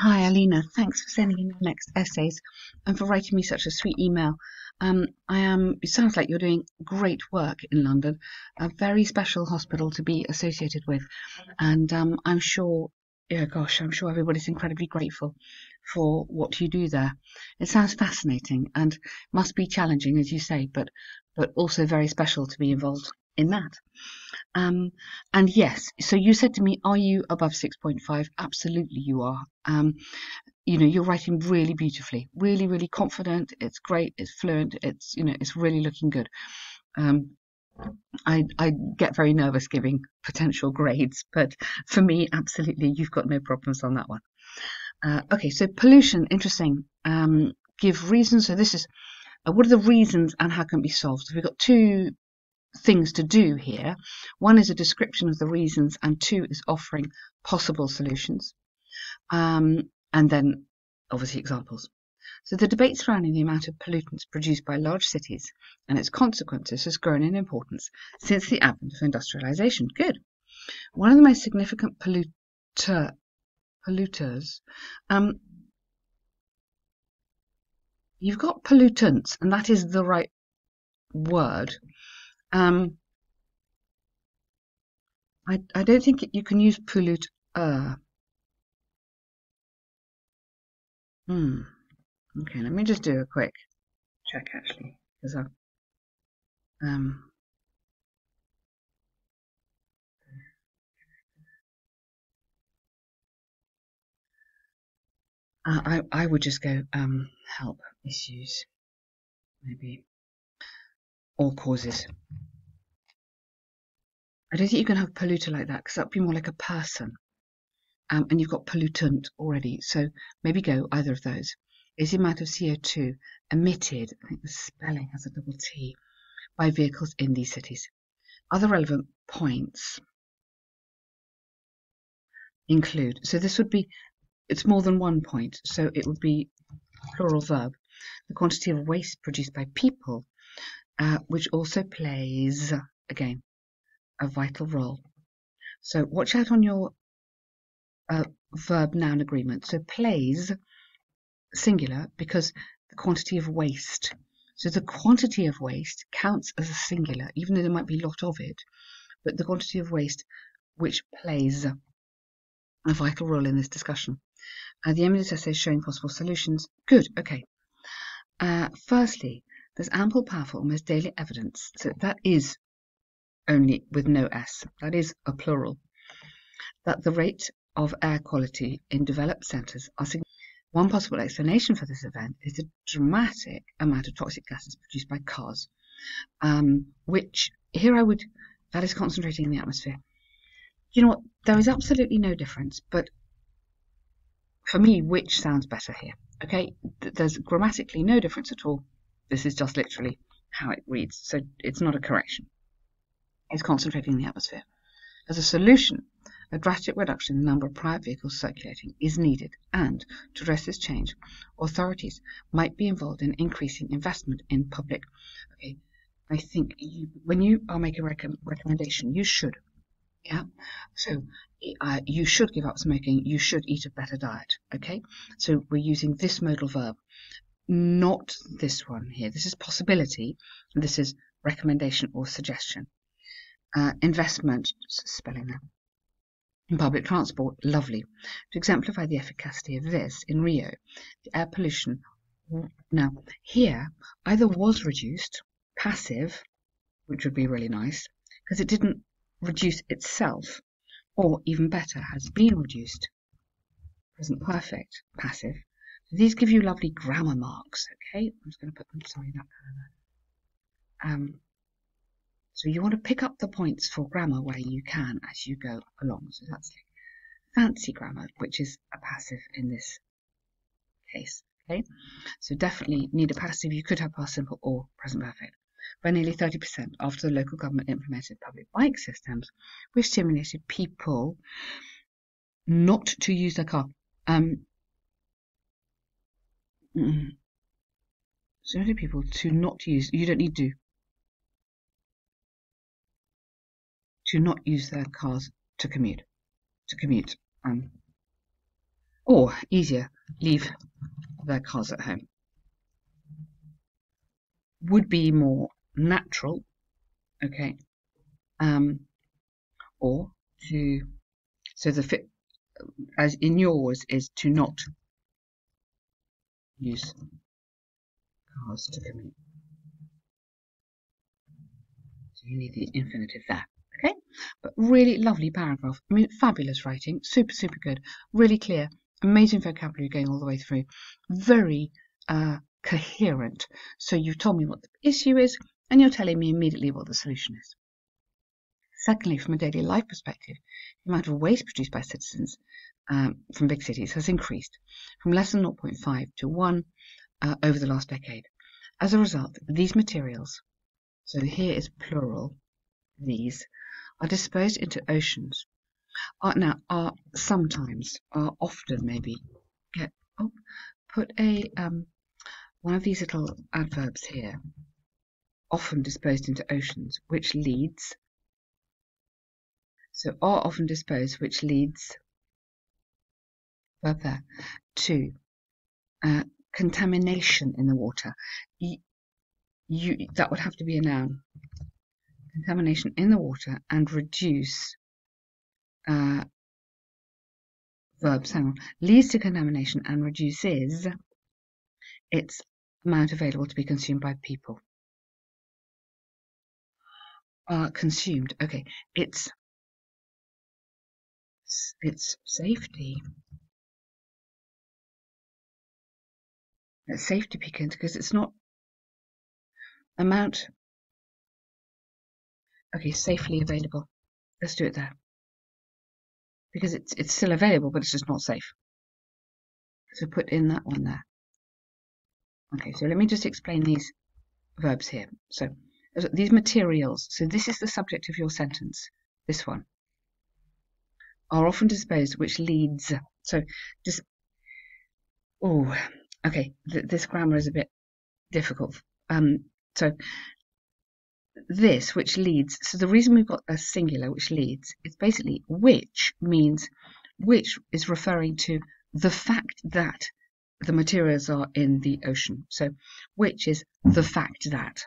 Hi, Alina. Thanks for sending in your next essays and for writing me such a sweet email. Um, I am. It sounds like you're doing great work in London, a very special hospital to be associated with, and um, I'm sure. Yeah, gosh, I'm sure everybody's incredibly grateful for what you do there. It sounds fascinating and must be challenging, as you say, but but also very special to be involved in that. Um, and yes, so you said to me, are you above 6.5? Absolutely you are. Um, you know, you're writing really beautifully, really, really confident. It's great. It's fluent. It's, you know, it's really looking good. Um, I, I get very nervous giving potential grades, but for me, absolutely, you've got no problems on that one. Uh, okay, so pollution, interesting. Um, give reasons. So this is uh, what are the reasons and how can it be solved? So we've got two things to do here. One is a description of the reasons, and two is offering possible solutions. Um, and then, obviously, examples. So the debate surrounding the amount of pollutants produced by large cities and its consequences has grown in importance since the advent of industrialization. Good. One of the most significant polluter, polluters, um, you've got pollutants, and that is the right word. Um, I, I don't think you can use pollute. Uh. Hmm. Okay, let me just do a quick check actually, because I um. I I would just go um help issues maybe all causes. I don't think you can have polluter like that because that would be more like a person. Um, and you've got pollutant already. So maybe go either of those. Is the amount of CO2 emitted, I think the spelling has a double T, by vehicles in these cities. Other relevant points include, so this would be, it's more than one point, so it would be plural verb. The quantity of waste produced by people uh, which also plays, again, a vital role. So watch out on your uh, verb noun agreement. So plays, singular, because the quantity of waste. So the quantity of waste counts as a singular, even though there might be a lot of it, but the quantity of waste which plays a vital role in this discussion. Uh, the eminent essay showing possible solutions. Good, okay. Uh, firstly, there's ample, powerful, almost daily evidence. So that is only with no S. That is a plural. That the rate of air quality in developed centres are significant. One possible explanation for this event is the dramatic amount of toxic gases produced by cars, um, which here I would, that is concentrating in the atmosphere. You know what? There is absolutely no difference, but for me, which sounds better here? Okay, there's grammatically no difference at all this is just literally how it reads, so it's not a correction. It's concentrating in the atmosphere. As a solution, a drastic reduction in the number of private vehicles circulating is needed, and to address this change, authorities might be involved in increasing investment in public. Okay, I think you, when you are making a rec recommendation, you should. Yeah, so uh, you should give up smoking. You should eat a better diet. Okay, so we're using this modal verb not this one here. This is possibility. This is recommendation or suggestion. Uh, investment, spelling that. In public transport, lovely. To exemplify the efficacy of this, in Rio, the air pollution, now here, either was reduced, passive, which would be really nice, because it didn't reduce itself, or even better, has been reduced, present perfect, passive, these give you lovely grammar marks, okay? I'm just going to put them, sorry, that kind Um, so you want to pick up the points for grammar where you can as you go along. So that's like fancy grammar, which is a passive in this case, okay? So definitely need a passive. You could have past simple or present perfect. By nearly 30% after the local government implemented public bike systems, which stimulated people not to use their car. Um, Mm. So many people to not use, you don't need to, to not use their cars to commute, to commute. Um, or easier, leave their cars at home. Would be more natural, okay, um, or to, so the fit, as in yours, is to not use cars to commute. So you need the infinitive there. Okay, but really lovely paragraph. I mean, fabulous writing, super, super good, really clear, amazing vocabulary going all the way through, very uh, coherent. So you've told me what the issue is, and you're telling me immediately what the solution is. Secondly, from a daily life perspective, the amount of waste produced by citizens um, from big cities has increased from less than 0.5 to 1 uh, over the last decade. As a result, these materials, so here is plural, these, are disposed into oceans. Are now are sometimes, are often maybe, get oh, put a um, one of these little adverbs here, often disposed into oceans, which leads, so are often disposed, which leads, verb there, to uh, contamination in the water. You, you, that would have to be a noun. Contamination in the water and reduce uh, verbs, hang on, leads to contamination and reduces its amount available to be consumed by people. Uh, consumed, okay, it's it's safety. It's safety piquant because it's not amount okay safely available. Let's do it there. Because it's it's still available but it's just not safe. So put in that one there. Okay so let me just explain these verbs here. So these materials so this is the subject of your sentence this one are often disposed which leads so just oh okay th this grammar is a bit difficult um so this, which leads, so the reason we've got a singular which leads, is basically which means, which is referring to the fact that the materials are in the ocean. So which is the fact that,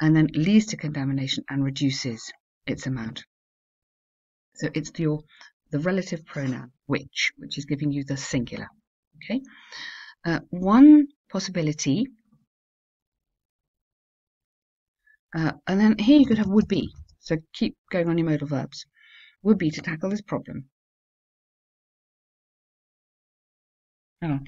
and then leads to contamination and reduces its amount. So it's your the relative pronoun which, which is giving you the singular. Okay. Uh, one possibility Uh, and then here you could have would be. So keep going on your modal verbs. Would be to tackle this problem. Oh.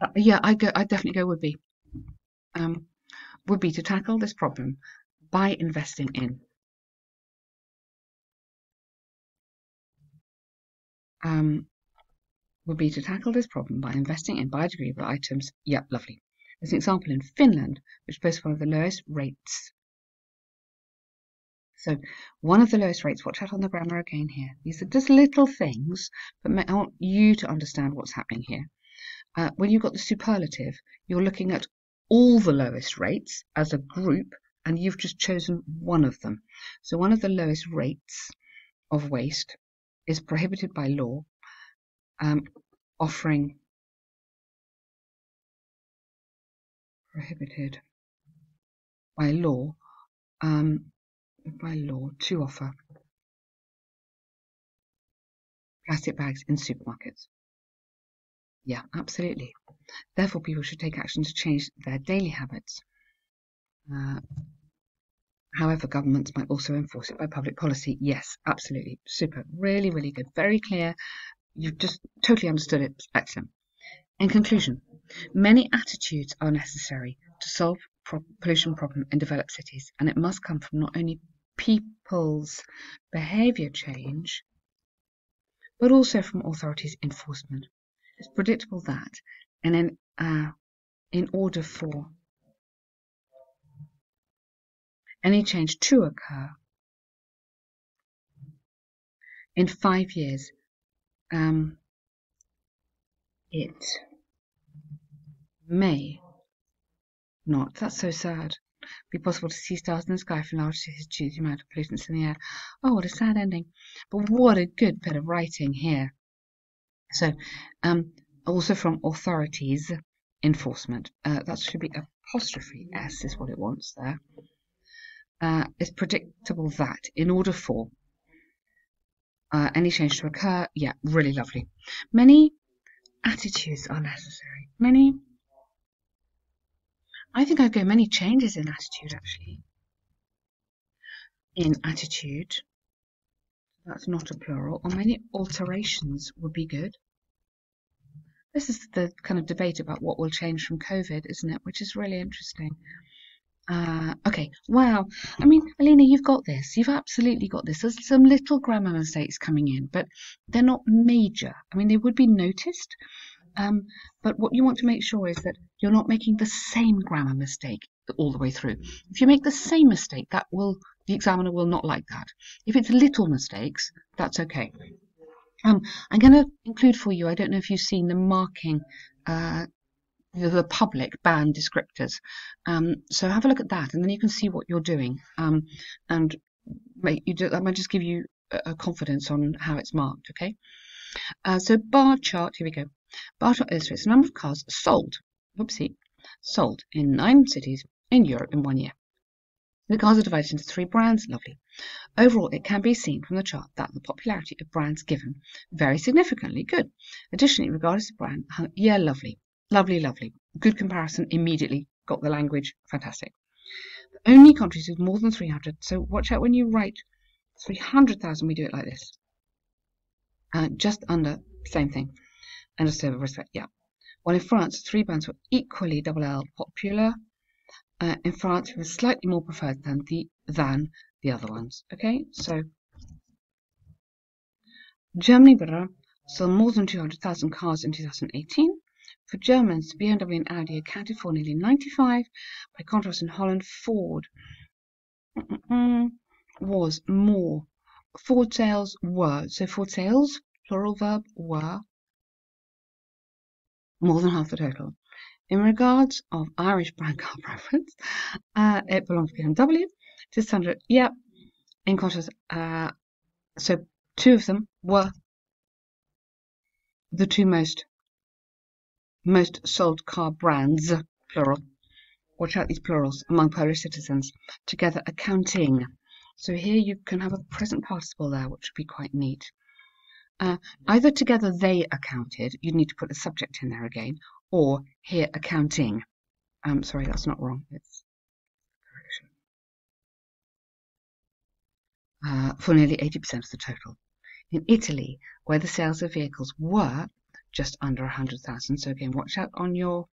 Uh, yeah, I go. I definitely go would be. Um, would be to tackle this problem by investing in. Um, would be to tackle this problem by investing in biodegradable items. Yep, lovely. There's an example, in Finland, which boasts one of the lowest rates. So one of the lowest rates, watch out on the grammar again here. These are just little things, but I want you to understand what's happening here. Uh, when you've got the superlative, you're looking at all the lowest rates as a group, and you've just chosen one of them. So one of the lowest rates of waste is prohibited by law, um, offering prohibited by law um, by law to offer plastic bags in supermarkets. Yeah, absolutely. Therefore, people should take action to change their daily habits. Uh, however, governments might also enforce it by public policy. Yes, absolutely. Super. Really, really good. Very clear. You've just totally understood it. Excellent. In conclusion, Many attitudes are necessary to solve pollution problem in developed cities, and it must come from not only people's behavior change, but also from authorities' enforcement. It's predictable that, and uh, in order for any change to occur, in five years, um, it may not. That's so sad. be possible to see stars in the sky from large cities due to the amount of pollutants in the air. Oh, what a sad ending. But what a good bit of writing here. So, um, also from authorities, enforcement. Uh, that should be apostrophe S is what it wants there. Uh, it's predictable that in order for uh, any change to occur, yeah, really lovely. Many attitudes are necessary. Many, I think I'd go many changes in attitude actually. In attitude, that's not a plural, or many alterations would be good. This is the kind of debate about what will change from COVID, isn't it? Which is really interesting. Uh, okay, wow. I mean, Alina, you've got this. You've absolutely got this. There's some little grammar mistakes coming in, but they're not major. I mean, they would be noticed, um, but what you want to make sure is that you're not making the same grammar mistake all the way through. If you make the same mistake, that will the examiner will not like that. If it's little mistakes, that's okay. Um, I'm going to include for you, I don't know if you've seen the marking uh, the public band descriptors. Um, so have a look at that, and then you can see what you're doing, um, and make you do, that might just give you a, confidence on how it's marked. Okay. Uh, so bar chart. Here we go. Bar chart illustrates the number of cars sold. Oopsie, sold in nine cities in Europe in one year. The cars are divided into three brands. Lovely. Overall, it can be seen from the chart that the popularity of brands given very significantly. Good. Additionally, regardless of brand, yeah, lovely. Lovely, lovely. Good comparison immediately. Got the language. Fantastic. The only countries with more than 300. So watch out when you write 300,000, we do it like this. Uh, just under, same thing. And just over respect, yeah. While in France, three bands were equally double L popular. Uh, in France, it was slightly more preferred than the than the other ones. Okay, so Germany better sold more than 200,000 cars in 2018. For Germans, BMW and Audi accounted for nearly 95. By contrast, in Holland, Ford was more. Ford sales were. So Ford sales, plural verb, were more than half the total. In regards of Irish brand car preference, uh, it belonged to BMW. Just under, yeah. In contrast, uh, so two of them were the two most most sold car brands, plural, watch out these plurals, among Polish citizens, together accounting. So here you can have a present participle there, which would be quite neat. Uh, either together they accounted, you'd need to put a subject in there again, or here accounting. Um, sorry, that's not wrong. It's correction. Uh, for nearly 80% of the total. In Italy, where the sales of vehicles were just under 100,000. So again, watch out on your,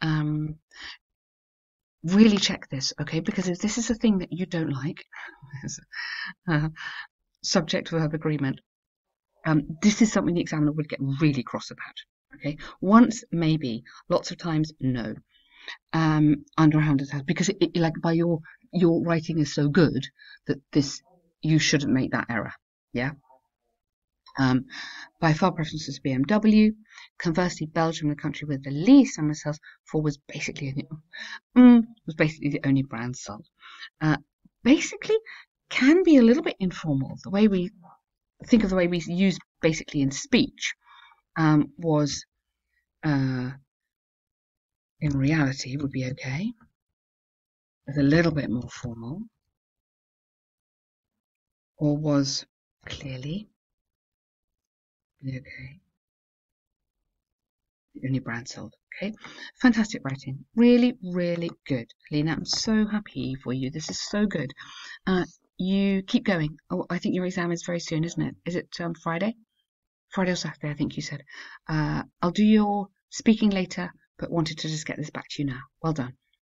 um, really check this, okay? Because if this is a thing that you don't like, uh, subject verb agreement, um, this is something the examiner would get really cross about, okay? Once, maybe, lots of times, no. Um, under 100,000, because it, it, like by your, your writing is so good that this, you shouldn't make that error, yeah? Um, by far preference is BMW. Conversely, Belgium, the country with the least number of sales, for was basically mm, was basically the only brand sold. Uh, basically, can be a little bit informal. The way we think of the way we use basically in speech um, was, uh, in reality, would be okay. It's a little bit more formal, or was clearly Okay. Only brand sold. Okay. Fantastic writing. Really, really good. Lena, I'm so happy for you. This is so good. Uh, you keep going. Oh, I think your exam is very soon, isn't it? Is it um, Friday? Friday or Saturday, I think you said. Uh, I'll do your speaking later, but wanted to just get this back to you now. Well done.